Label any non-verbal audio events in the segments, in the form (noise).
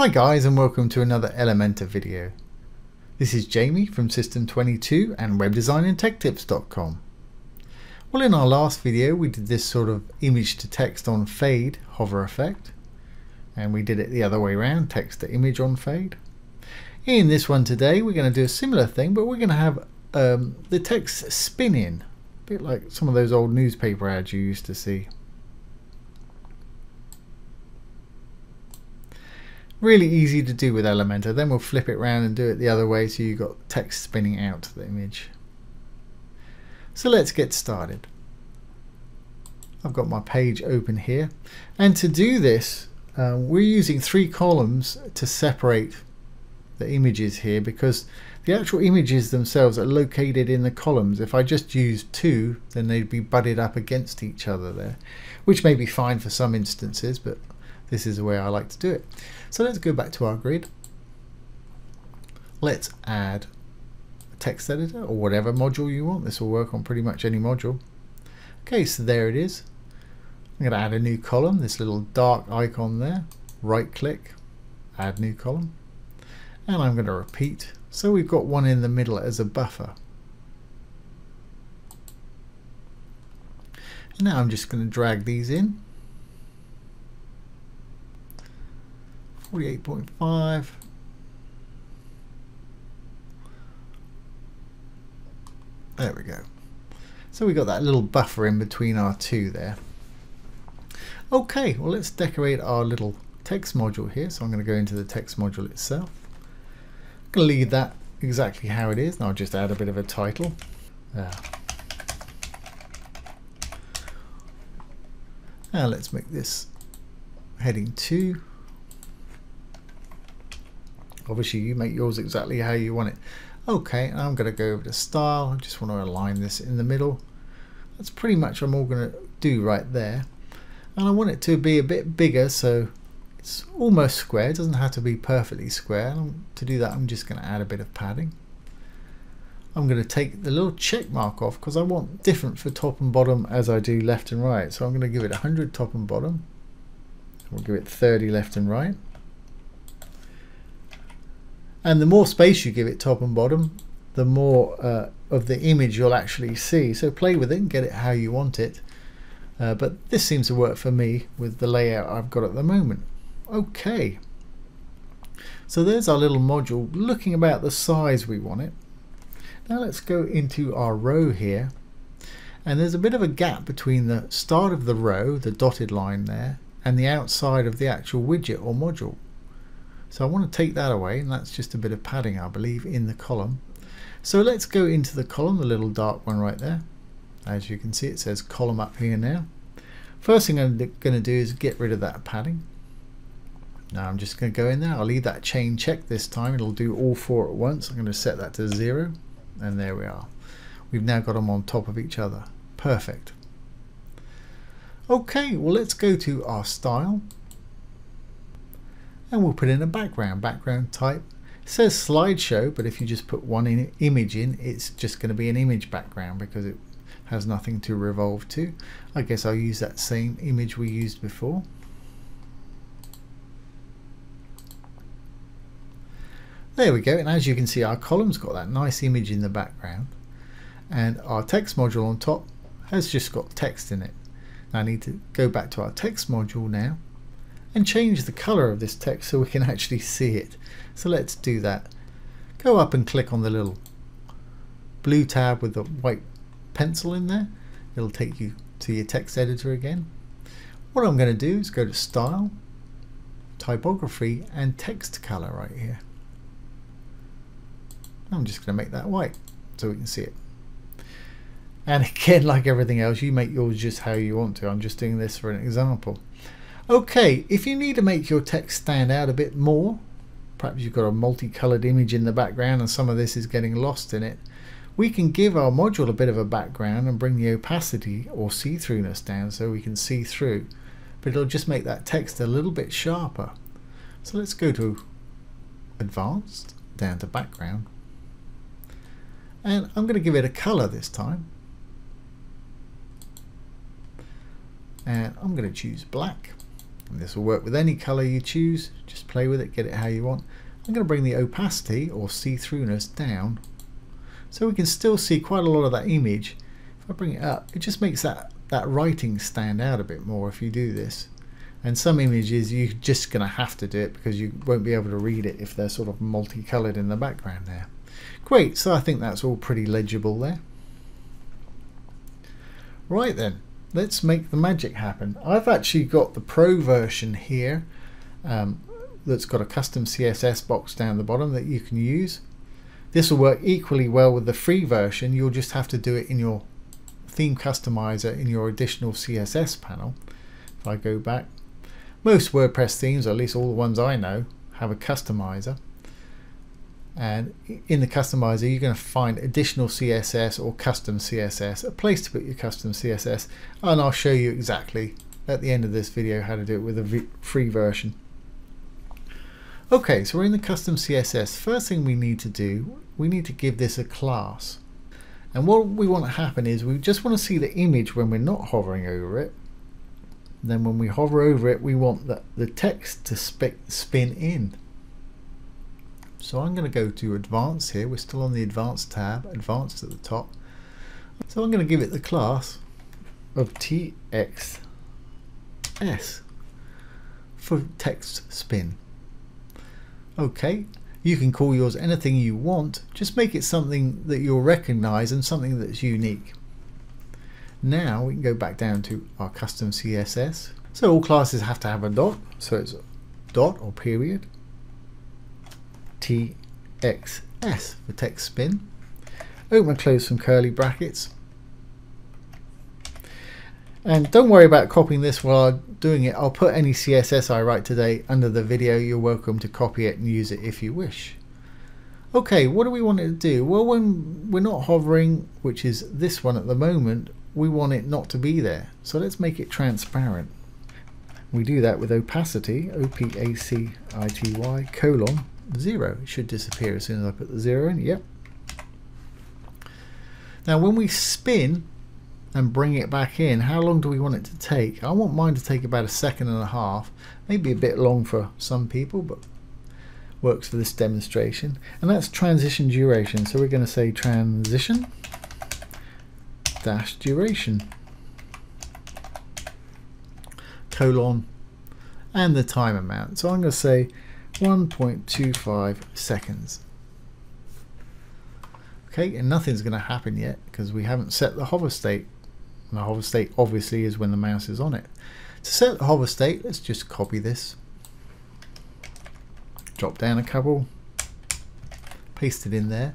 Hi guys and welcome to another Elementor video. This is Jamie from System22 and webdesignandtechtips.com. Well in our last video we did this sort of image to text on fade hover effect and we did it the other way around text to image on fade. In this one today we're going to do a similar thing but we're going to have um, the text spinning a bit like some of those old newspaper ads you used to see. Really easy to do with Elementor. Then we'll flip it around and do it the other way so you've got text spinning out the image. So let's get started. I've got my page open here. And to do this, uh, we're using three columns to separate the images here because the actual images themselves are located in the columns. If I just used two, then they'd be butted up against each other there, which may be fine for some instances, but this is the way I like to do it. So let's go back to our grid. Let's add a text editor or whatever module you want. This will work on pretty much any module. Okay, so there it is. I'm going to add a new column, this little dark icon there. Right click, add new column. And I'm going to repeat. So we've got one in the middle as a buffer. Now I'm just going to drag these in. 48.5 there we go. So we got that little buffer in between our two there. Okay well let's decorate our little text module here. So I'm going to go into the text module itself. I'm going to leave that exactly how it is and I'll just add a bit of a title. There. now let's make this heading 2 obviously you make yours exactly how you want it. Okay I'm going to go over to style. I just want to align this in the middle. That's pretty much what I'm all going to do right there. And I want it to be a bit bigger so it's almost square. It doesn't have to be perfectly square. To do that I'm just going to add a bit of padding. I'm going to take the little check mark off because I want different for top and bottom as I do left and right. So I'm going to give it 100 top and bottom. We'll give it 30 left and right and the more space you give it top and bottom the more uh, of the image you'll actually see. So play with it and get it how you want it. Uh, but this seems to work for me with the layout I've got at the moment. Okay. So there's our little module looking about the size we want it. Now let's go into our row here. And there's a bit of a gap between the start of the row the dotted line there and the outside of the actual widget or module so I want to take that away and that's just a bit of padding I believe in the column. So let's go into the column, the little dark one right there. As you can see it says column up here now. First thing I'm going to do is get rid of that padding. Now I'm just going to go in there. I'll leave that chain check this time. It'll do all four at once. I'm going to set that to zero and there we are. We've now got them on top of each other. Perfect. Okay, well let's go to our style and we'll put in a background background type. It says slideshow but if you just put one in, image in it's just going to be an image background because it has nothing to revolve to. I guess I'll use that same image we used before. There we go and as you can see our column's got that nice image in the background. And our text module on top has just got text in it. Now I need to go back to our text module now and change the color of this text so we can actually see it. So let's do that. Go up and click on the little blue tab with the white pencil in there. It'll take you to your text editor again. What I'm going to do is go to Style, Typography and Text Color right here. I'm just going to make that white so we can see it. And (laughs) again, like everything else, you make yours just how you want to. I'm just doing this for an example. Okay, if you need to make your text stand out a bit more, perhaps you've got a multicolored image in the background and some of this is getting lost in it, we can give our module a bit of a background and bring the opacity or see-throughness down so we can see through. But it'll just make that text a little bit sharper. So let's go to Advanced, down to Background. And I'm going to give it a color this time. And I'm going to choose black This will work with any color you choose. Just play with it, get it how you want. I'm going to bring the opacity or see-throughness down so we can still see quite a lot of that image. If I bring it up, it just makes that, that writing stand out a bit more if you do this. And some images you're just going to have to do it because you won't be able to read it if they're sort of multicolored in the background there. Great, so I think that's all pretty legible there. Right then, let's make the magic happen. I've actually got the Pro version here um, that's got a custom CSS box down the bottom that you can use. This will work equally well with the free version. You'll just have to do it in your theme customizer in your additional CSS panel. If I go back, most WordPress themes, at least all the ones I know, have a customizer and in the customizer you're going to find additional CSS or custom CSS a place to put your custom CSS and I'll show you exactly at the end of this video how to do it with a free version. Okay so we're in the custom CSS first thing we need to do we need to give this a class. And what we want to happen is we just want to see the image when we're not hovering over it. Then when we hover over it we want the, the text to spin in so I'm going to go to advanced here. We're still on the advanced tab, advanced at the top. So I'm going to give it the class of TXS for text spin. Okay, you can call yours anything you want, just make it something that you'll recognize and something that's unique. Now we can go back down to our custom CSS. So all classes have to have a dot, so it's dot or period. TXS for text spin. Open and close some curly brackets. And don't worry about copying this while I'm doing it. I'll put any CSS I write today under the video. You're welcome to copy it and use it if you wish. Okay, what do we want it to do? Well, when we're not hovering, which is this one at the moment, we want it not to be there. So let's make it transparent. We do that with opacity, O-P-A-C-I-T-Y, colon, zero. It should disappear as soon as I put the zero in. Yep. Now when we spin and bring it back in, how long do we want it to take? I want mine to take about a second and a half, maybe a bit long for some people, but works for this demonstration. And that's transition duration. So we're going to say transition dash duration colon and the time amount. So I'm going to say 1.25 seconds. Okay, and nothing's going to happen yet because we haven't set the hover state. And the hover state obviously is when the mouse is on it. To set the hover state, let's just copy this. Drop down a couple, paste it in there.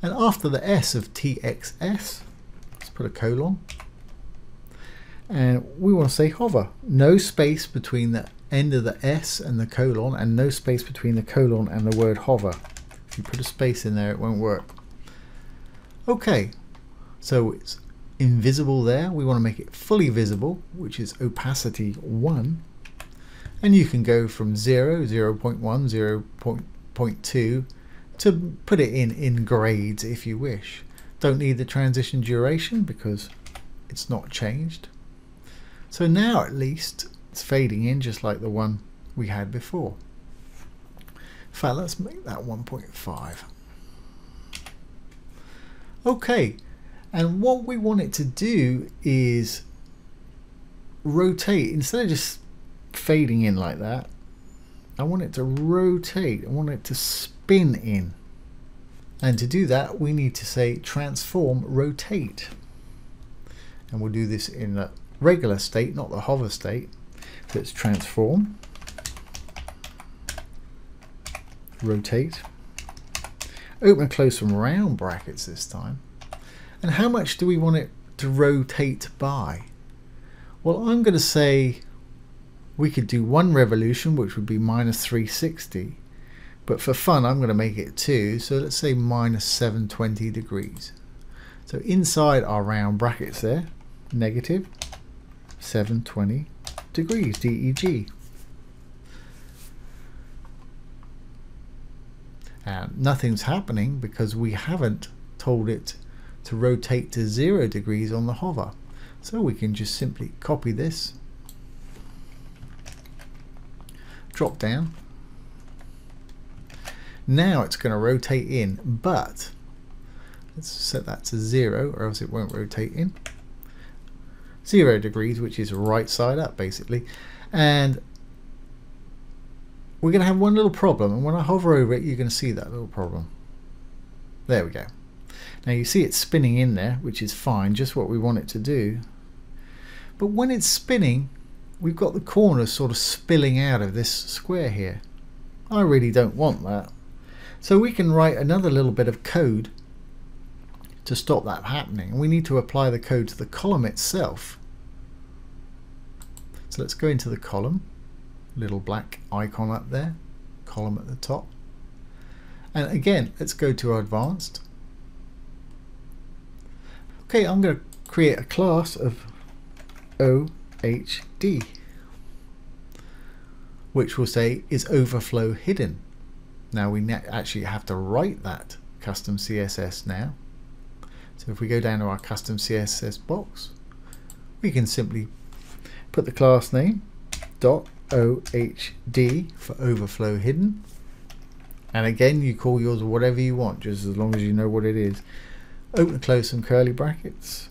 And after the S of TXS, let's put a colon. And we want to say hover. No space between the end of the S and the colon and no space between the colon and the word hover. If you put a space in there it won't work. Okay, so it's invisible there. We want to make it fully visible, which is opacity 1. And you can go from 0, 0 0.1, 0 0.2 to put it in in grades if you wish. Don't need the transition duration because it's not changed. So now at least it's fading in just like the one we had before. In fact, let's make that 1.5. Okay, and what we want it to do is rotate, instead of just fading in like that, I want it to rotate, I want it to spin in. And to do that, we need to say transform rotate. And we'll do this in the regular state, not the hover state. Let's transform, rotate, open and close some round brackets this time. And how much do we want it to rotate by? Well, I'm going to say we could do one revolution, which would be minus 360. But for fun, I'm going to make it two. So let's say minus 720 degrees. So inside our round brackets there, negative 720 degrees, DEG. And uh, nothing's happening because we haven't told it to rotate to zero degrees on the hover. So we can just simply copy this, drop down. Now it's going to rotate in, but let's set that to zero or else it won't rotate in. Zero degrees, which is right side up basically. And we're going to have one little problem. And when I hover over it, you're going to see that little problem. There we go. Now you see it's spinning in there, which is fine, just what we want it to do. But when it's spinning, we've got the corners sort of spilling out of this square here. I really don't want that. So we can write another little bit of code to stop that happening. We need to apply the code to the column itself. So let's go into the column, little black icon up there, column at the top. And again, let's go to our advanced. Okay, I'm going to create a class of OHD, which will say is overflow hidden. Now we actually have to write that custom CSS now. So if we go down to our custom CSS box, we can simply put the class name dot ohd for overflow hidden. And again, you call yours whatever you want, just as long as you know what it is. Open and close some curly brackets.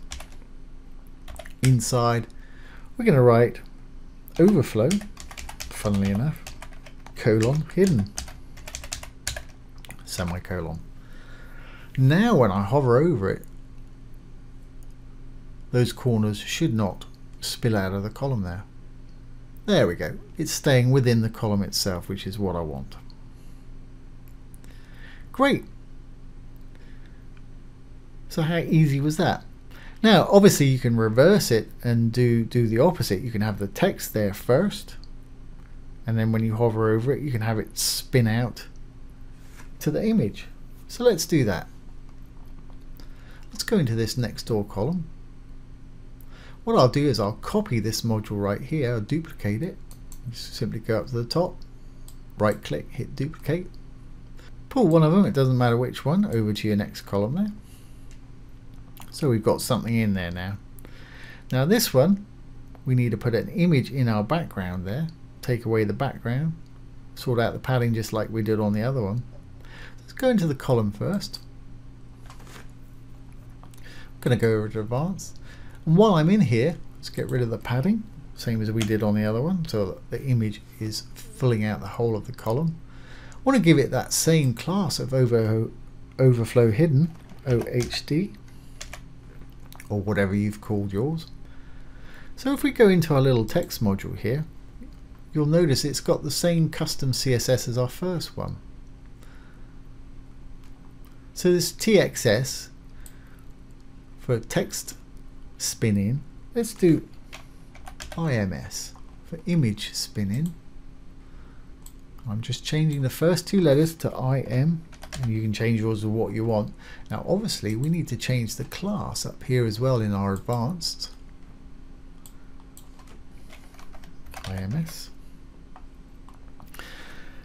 Inside, we're going to write overflow, funnily enough, colon hidden semicolon. Now when I hover over it, those corners should not spill out of the column there. There we go. It's staying within the column itself, which is what I want. Great. So how easy was that? Now, obviously you can reverse it and do, do the opposite. You can have the text there first, and then when you hover over it, you can have it spin out to the image. So let's do that. Let's go into this next door column. What I'll do is I'll copy this module right here, I'll duplicate it. Just simply go up to the top, right click, hit duplicate. Pull one of them, it doesn't matter which one, over to your next column there. So we've got something in there now. Now this one, we need to put an image in our background there. Take away the background, sort out the padding just like we did on the other one Let's go into the column first. I'm going to go over to advanced. While I'm in here, let's get rid of the padding, same as we did on the other one, so the image is filling out the whole of the column. I want to give it that same class of over, overflow hidden, OHD, or whatever you've called yours. So if we go into our little text module here, you'll notice it's got the same custom CSS as our first one. So this TXS for text spinning. Let's do IMS for image spinning. I'm just changing the first two letters to IM and you can change yours to what you want. Now obviously we need to change the class up here as well in our advanced IMS.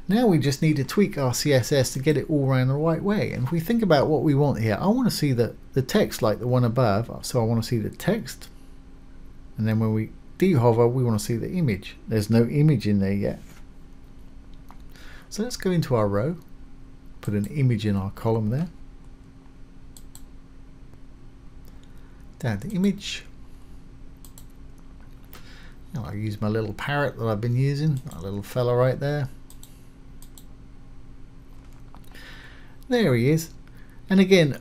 Now we just need to tweak our CSS to get it all around the right way. And if we think about what we want here, I want to see the, the text like the one above. So I want to see the text. And then when we dehover, we want to see the image. There's no image in there yet. So let's go into our row, put an image in our column there. Down to image. Now I use my little parrot that I've been using, a little fella right there. There he is. And again,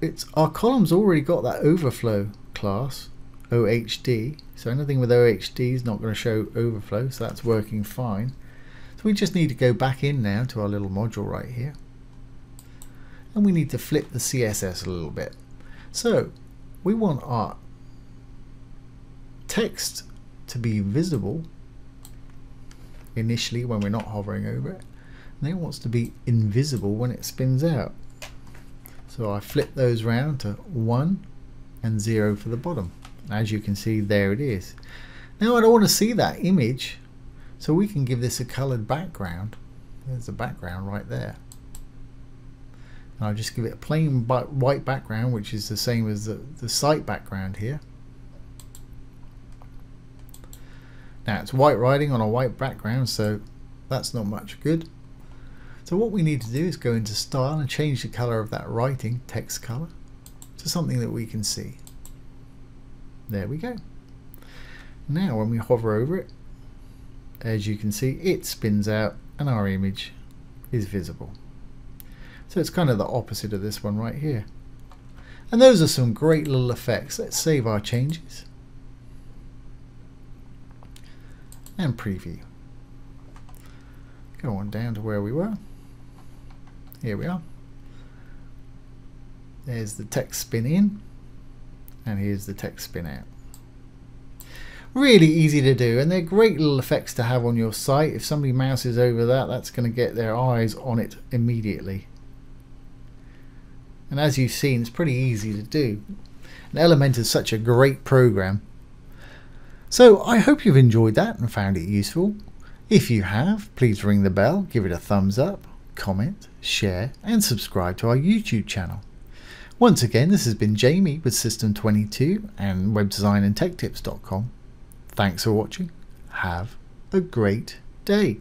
it's our column's already got that overflow class, OHD. So anything with OHD is not going to show overflow, so that's working fine. So we just need to go back in now to our little module right here. And we need to flip the CSS a little bit. So we want our text to be visible initially when we're not hovering over it it wants to be invisible when it spins out. So I flip those round to 1 and 0 for the bottom. As you can see, there it is. Now I don't want to see that image, so we can give this a colored background. There's the background right there. And I'll just give it a plain white background, which is the same as the, the site background here. Now it's white writing on a white background, so that's not much good. So what we need to do is go into style and change the color of that writing text color to something that we can see. There we go. Now when we hover over it, as you can see, it spins out and our image is visible. So it's kind of the opposite of this one right here. And those are some great little effects. Let's save our changes. And preview. Go on down to where we were. Here we are. There's the text spin in. And here's the text spin out. Really easy to do and they're great little effects to have on your site. If somebody mouses over that, that's going to get their eyes on it immediately. And as you've seen, it's pretty easy to do. And Elementor is such a great program. So I hope you've enjoyed that and found it useful. If you have, please ring the bell, give it a thumbs up, comment, share and subscribe to our YouTube channel. Once again, this has been Jamie with System22 and webdesignandtechtips.com. Thanks for watching. Have a great day.